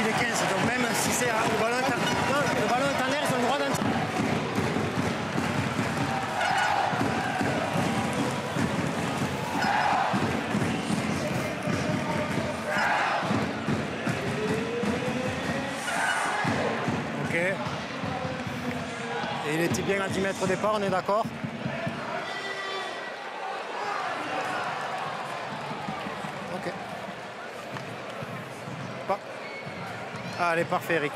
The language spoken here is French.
il est 15. Donc même si c'est le ballon, non, le ballon est en air, ils le droit d'entrer. Ok. Et il était bien à 10 mètres au départ, on est d'accord? Allez, parfait Eric.